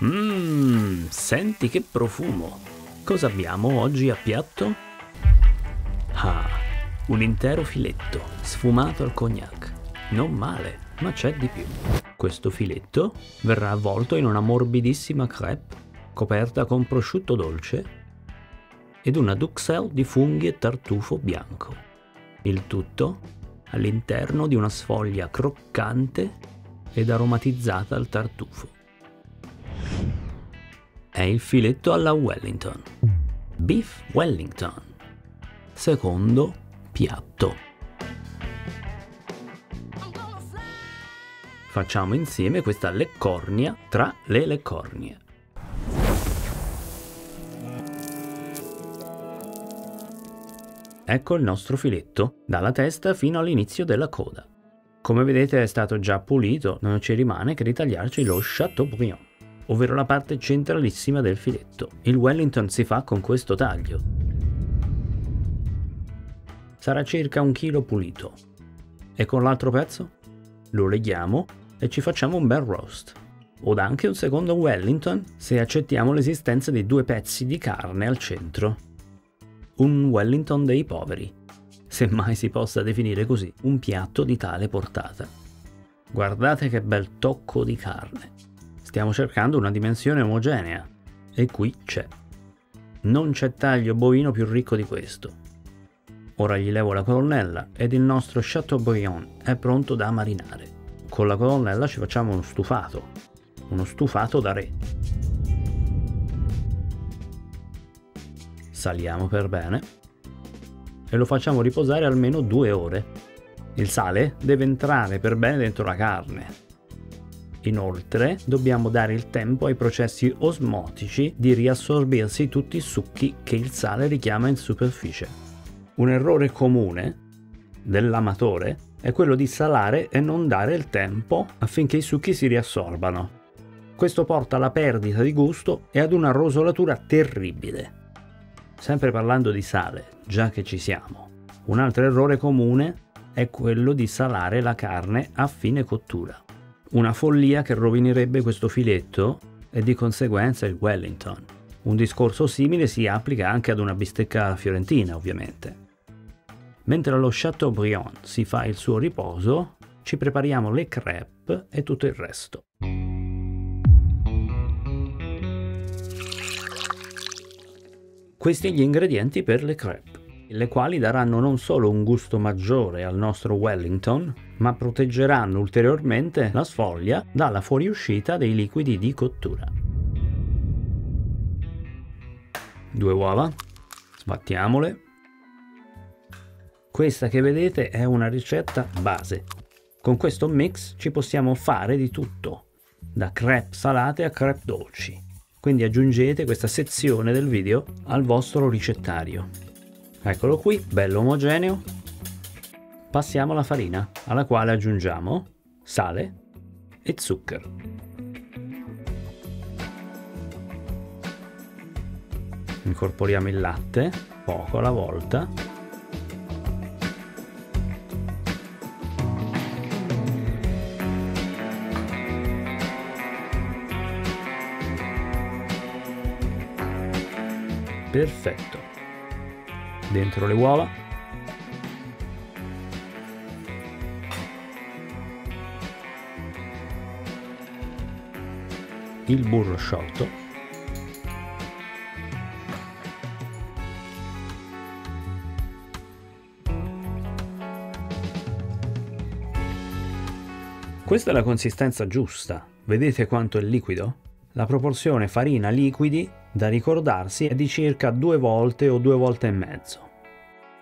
Mmm, senti che profumo. Cosa abbiamo oggi a piatto? Ah, un intero filetto sfumato al cognac. Non male, ma c'è di più. Questo filetto verrà avvolto in una morbidissima crepe coperta con prosciutto dolce ed una duxelle di funghi e tartufo bianco. Il tutto all'interno di una sfoglia croccante ed aromatizzata al tartufo è il filetto alla Wellington. Beef Wellington. Secondo piatto. Facciamo insieme questa leccornia tra le leccornie. Ecco il nostro filetto, dalla testa fino all'inizio della coda. Come vedete è stato già pulito, non ci rimane che ritagliarci lo Chateaubriand ovvero la parte centralissima del filetto. Il Wellington si fa con questo taglio. Sarà circa un chilo pulito. E con l'altro pezzo? Lo leghiamo e ci facciamo un bel roast. O anche un secondo Wellington se accettiamo l'esistenza di due pezzi di carne al centro. Un Wellington dei poveri, se mai si possa definire così un piatto di tale portata. Guardate che bel tocco di carne. Stiamo cercando una dimensione omogenea e qui c'è. Non c'è taglio bovino più ricco di questo. Ora gli levo la colonnella ed il nostro Chateaubriand è pronto da marinare. Con la colonnella ci facciamo uno stufato, uno stufato da re. Saliamo per bene e lo facciamo riposare almeno due ore. Il sale deve entrare per bene dentro la carne Inoltre dobbiamo dare il tempo ai processi osmotici di riassorbirsi tutti i succhi che il sale richiama in superficie. Un errore comune dell'amatore è quello di salare e non dare il tempo affinché i succhi si riassorbano. Questo porta alla perdita di gusto e ad una rosolatura terribile. Sempre parlando di sale, già che ci siamo. Un altro errore comune è quello di salare la carne a fine cottura. Una follia che rovinerebbe questo filetto e di conseguenza il Wellington. Un discorso simile si applica anche ad una bistecca fiorentina, ovviamente. Mentre allo Chateaubriand si fa il suo riposo, ci prepariamo le crepe e tutto il resto. Questi gli ingredienti per le crepe le quali daranno non solo un gusto maggiore al nostro Wellington, ma proteggeranno ulteriormente la sfoglia dalla fuoriuscita dei liquidi di cottura. Due uova, sbattiamole. Questa che vedete è una ricetta base. Con questo mix ci possiamo fare di tutto, da crepe salate a crepe dolci. Quindi aggiungete questa sezione del video al vostro ricettario. Eccolo qui, bello omogeneo. Passiamo alla farina, alla quale aggiungiamo sale e zucchero. Incorporiamo il latte, poco alla volta. Perfetto dentro le uova il burro sciolto Questa è la consistenza giusta. Vedete quanto è liquido? La proporzione farina liquidi da ricordarsi è di circa due volte o due volte e mezzo.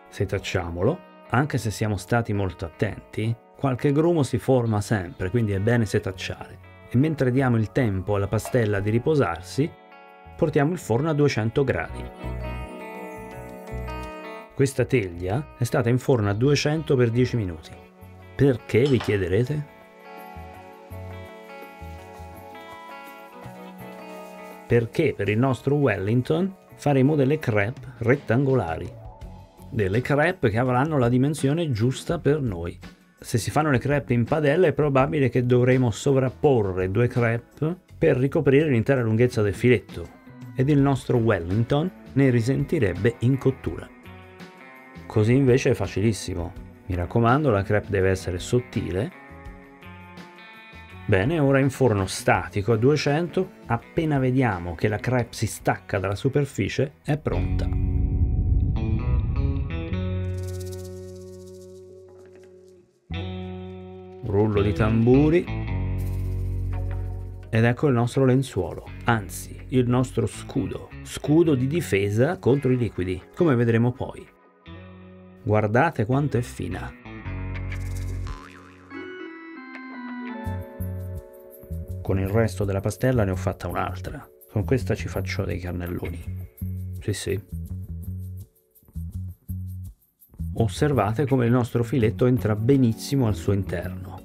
Setacciamolo, anche se siamo stati molto attenti, qualche grumo si forma sempre, quindi è bene setacciare. E mentre diamo il tempo alla pastella di riposarsi, portiamo il forno a 200 gradi. Questa teglia è stata in forno a 200 per 10 minuti. Perché vi chiederete? perché per il nostro Wellington faremo delle crepe rettangolari, delle crepe che avranno la dimensione giusta per noi. Se si fanno le crepe in padella è probabile che dovremo sovrapporre due crepe per ricoprire l'intera lunghezza del filetto ed il nostro Wellington ne risentirebbe in cottura. Così invece è facilissimo. Mi raccomando, la crepe deve essere sottile. Bene, ora in forno statico a 200, appena vediamo che la crepe si stacca dalla superficie, è pronta. Rullo di tamburi. Ed ecco il nostro lenzuolo, anzi il nostro scudo, scudo di difesa contro i liquidi, come vedremo poi. Guardate quanto è fina. Con il resto della pastella ne ho fatta un'altra. Con questa ci faccio dei cannelloni. Sì, sì. Osservate come il nostro filetto entra benissimo al suo interno.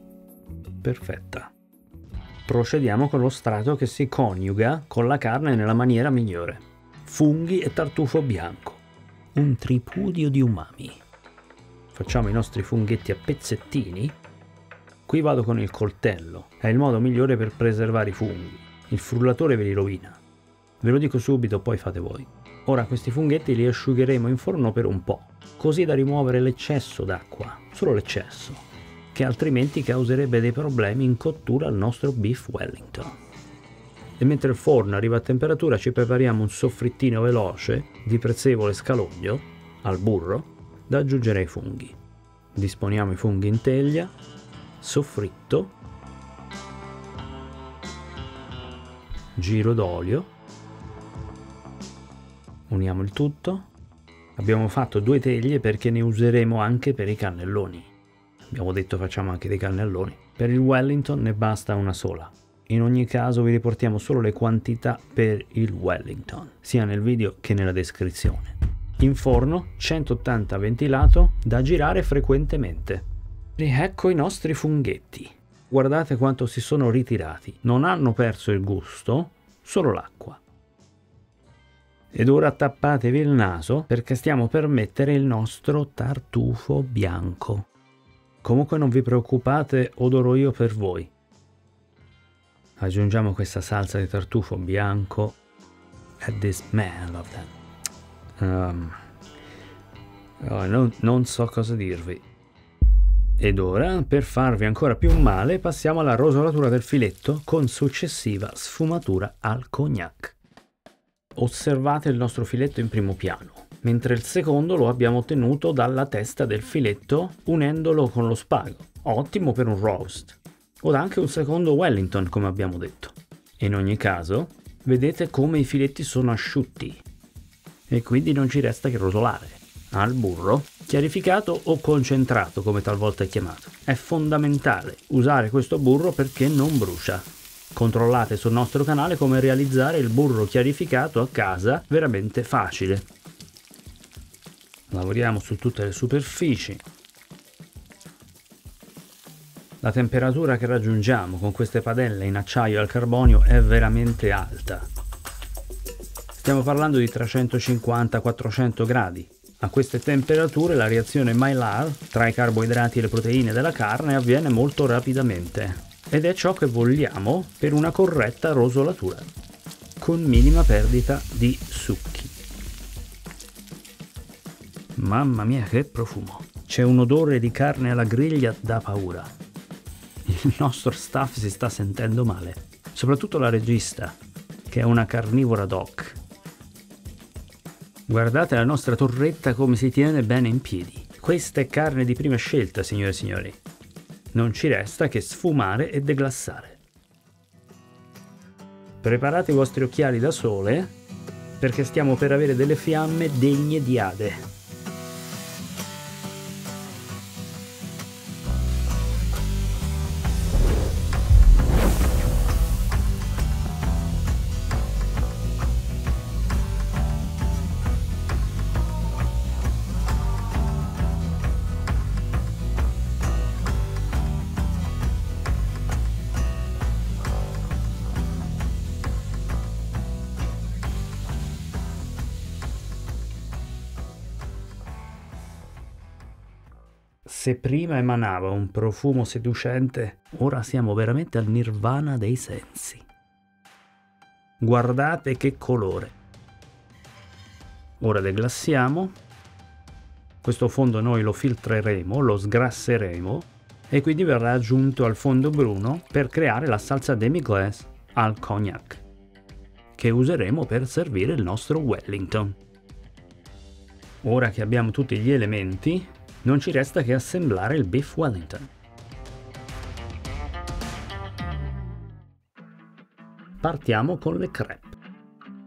Perfetta. Procediamo con lo strato che si coniuga con la carne nella maniera migliore. Funghi e tartufo bianco. Un tripudio di umami facciamo i nostri funghetti a pezzettini, qui vado con il coltello, è il modo migliore per preservare i funghi. Il frullatore ve li rovina. Ve lo dico subito, poi fate voi. Ora questi funghetti li asciugheremo in forno per un po', così da rimuovere l'eccesso d'acqua, solo l'eccesso, che altrimenti causerebbe dei problemi in cottura al nostro beef Wellington. E mentre il forno arriva a temperatura ci prepariamo un soffrittino veloce di prezzemolo e scaloglio al burro da aggiungere ai funghi. Disponiamo i funghi in teglia, soffritto, giro d'olio, uniamo il tutto. Abbiamo fatto due teglie perché ne useremo anche per i cannelloni. Abbiamo detto facciamo anche dei cannelloni. Per il Wellington ne basta una sola. In ogni caso vi riportiamo solo le quantità per il Wellington, sia nel video che nella descrizione in forno 180 ventilato da girare frequentemente. E ecco i nostri funghetti. Guardate quanto si sono ritirati. Non hanno perso il gusto, solo l'acqua. Ed ora tappatevi il naso perché stiamo per mettere il nostro tartufo bianco. Comunque non vi preoccupate, odoro io per voi. Aggiungiamo questa salsa di tartufo bianco. At the smell of that Um, non, non so cosa dirvi. Ed ora, per farvi ancora più male, passiamo alla rosolatura del filetto con successiva sfumatura al cognac. Osservate il nostro filetto in primo piano, mentre il secondo lo abbiamo ottenuto dalla testa del filetto unendolo con lo spago. Ottimo per un roast. O anche un secondo Wellington, come abbiamo detto. In ogni caso, vedete come i filetti sono asciutti, e quindi non ci resta che rosolare. Al burro, chiarificato o concentrato come talvolta è chiamato. È fondamentale usare questo burro perché non brucia. Controllate sul nostro canale come realizzare il burro chiarificato a casa veramente facile. Lavoriamo su tutte le superfici. La temperatura che raggiungiamo con queste padelle in acciaio al carbonio è veramente alta. Stiamo parlando di 350-400 gradi. A queste temperature la reazione Maillard tra i carboidrati e le proteine della carne avviene molto rapidamente ed è ciò che vogliamo per una corretta rosolatura, con minima perdita di succhi. Mamma mia che profumo! C'è un odore di carne alla griglia da paura. Il nostro staff si sta sentendo male, soprattutto la regista, che è una carnivora doc Guardate la nostra torretta come si tiene bene in piedi. Questa è carne di prima scelta, signore e signori. Non ci resta che sfumare e deglassare. Preparate i vostri occhiali da sole perché stiamo per avere delle fiamme degne di Ade. Se prima emanava un profumo seducente, ora siamo veramente al nirvana dei sensi. Guardate che colore. Ora deglassiamo. Questo fondo noi lo filtreremo, lo sgrasseremo e quindi verrà aggiunto al fondo bruno per creare la salsa demi-glace al cognac che useremo per servire il nostro Wellington. Ora che abbiamo tutti gli elementi, non ci resta che assemblare il beef Wellington. Partiamo con le crepe.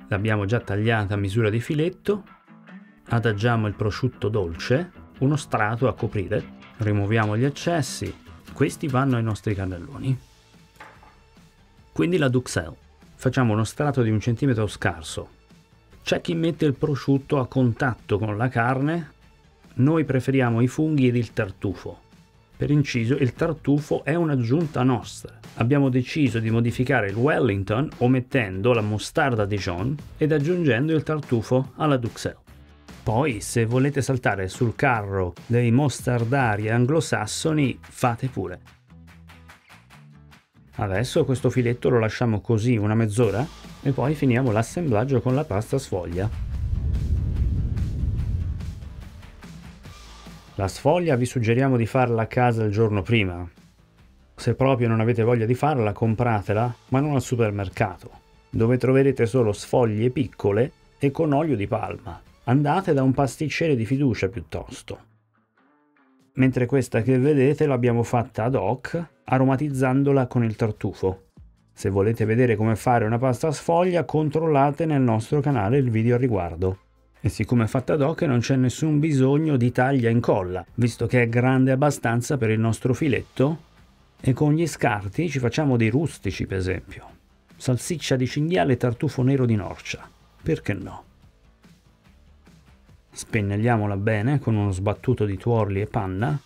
L'abbiamo già tagliata a misura di filetto, adagiamo il prosciutto dolce, uno strato a coprire, rimuoviamo gli eccessi, questi vanno ai nostri cannelloni. Quindi la duxelle. Facciamo uno strato di un centimetro scarso. C'è chi mette il prosciutto a contatto con la carne, noi preferiamo i funghi ed il tartufo. Per inciso, il tartufo è un'aggiunta nostra. Abbiamo deciso di modificare il Wellington omettendo la mostarda Dijon ed aggiungendo il tartufo alla Duxelles. Poi, se volete saltare sul carro dei mostardari anglosassoni, fate pure. Adesso questo filetto lo lasciamo così una mezz'ora e poi finiamo l'assemblaggio con la pasta sfoglia. La sfoglia vi suggeriamo di farla a casa il giorno prima. Se proprio non avete voglia di farla, compratela, ma non al supermercato, dove troverete solo sfoglie piccole e con olio di palma. Andate da un pasticcere di fiducia piuttosto. Mentre questa che vedete l'abbiamo fatta ad hoc, aromatizzandola con il tartufo. Se volete vedere come fare una pasta sfoglia, controllate nel nostro canale il video a riguardo. E siccome è fatta ad hoc non c'è nessun bisogno di taglia e incolla, visto che è grande abbastanza per il nostro filetto. E con gli scarti ci facciamo dei rustici, per esempio. Salsiccia di cinghiale e tartufo nero di norcia. Perché no? Spennelliamola bene con uno sbattuto di tuorli e panna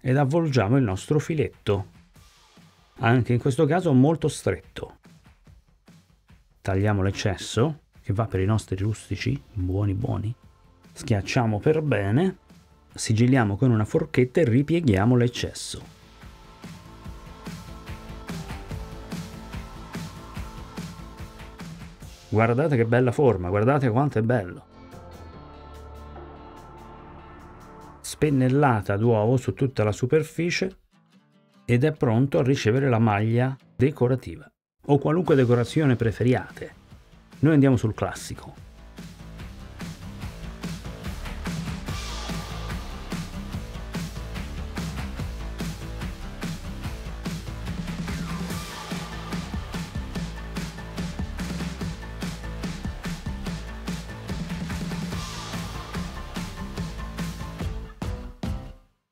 ed avvolgiamo il nostro filetto, anche in questo caso molto stretto. Tagliamo l'eccesso, che va per i nostri rustici, buoni buoni, schiacciamo per bene, sigilliamo con una forchetta e ripieghiamo l'eccesso. Guardate che bella forma, guardate quanto è bello. Spennellata d'uovo su tutta la superficie ed è pronto a ricevere la maglia decorativa o qualunque decorazione preferiate. Noi andiamo sul classico.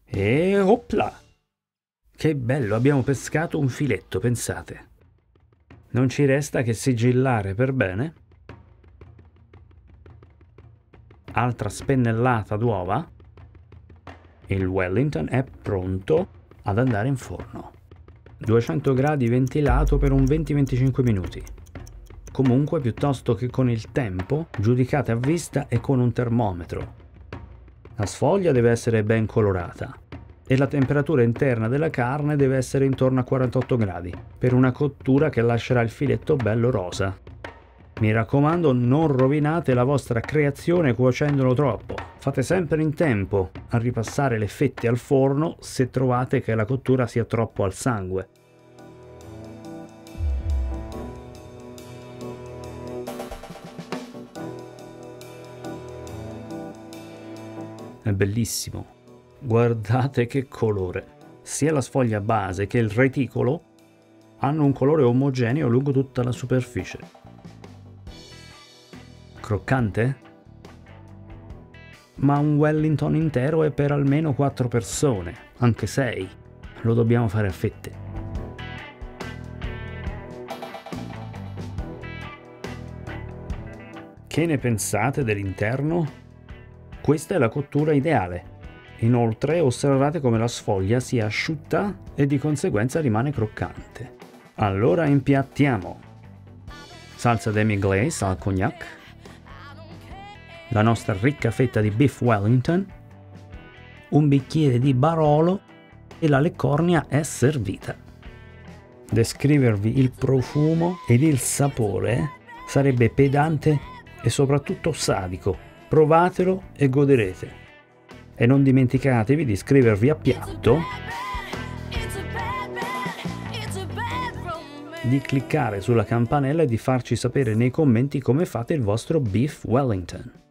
E opla! Che bello, abbiamo pescato un filetto, pensate. Non ci resta che sigillare per bene. Altra spennellata d'uova. Il Wellington è pronto ad andare in forno. 200 gradi ventilato per un 20-25 minuti. Comunque piuttosto che con il tempo, giudicate a vista e con un termometro. La sfoglia deve essere ben colorata e la temperatura interna della carne deve essere intorno a 48 gradi per una cottura che lascerà il filetto bello rosa. Mi raccomando non rovinate la vostra creazione cuocendolo troppo. Fate sempre in tempo a ripassare le fette al forno se trovate che la cottura sia troppo al sangue. È bellissimo. Guardate che colore! Sia la sfoglia base che il reticolo hanno un colore omogeneo lungo tutta la superficie. Croccante? Ma un Wellington intero è per almeno 4 persone, anche 6. Lo dobbiamo fare a fette. Che ne pensate dell'interno? Questa è la cottura ideale. Inoltre osservate come la sfoglia sia asciutta e di conseguenza rimane croccante. Allora impiattiamo salsa demi-glace al cognac, la nostra ricca fetta di beef wellington, un bicchiere di Barolo e la leccornia è servita. descrivervi il profumo ed il sapore sarebbe pedante e soprattutto sadico. Provatelo e goderete. E non dimenticatevi di iscrivervi a piatto, di cliccare sulla campanella e di farci sapere nei commenti come fate il vostro beef Wellington.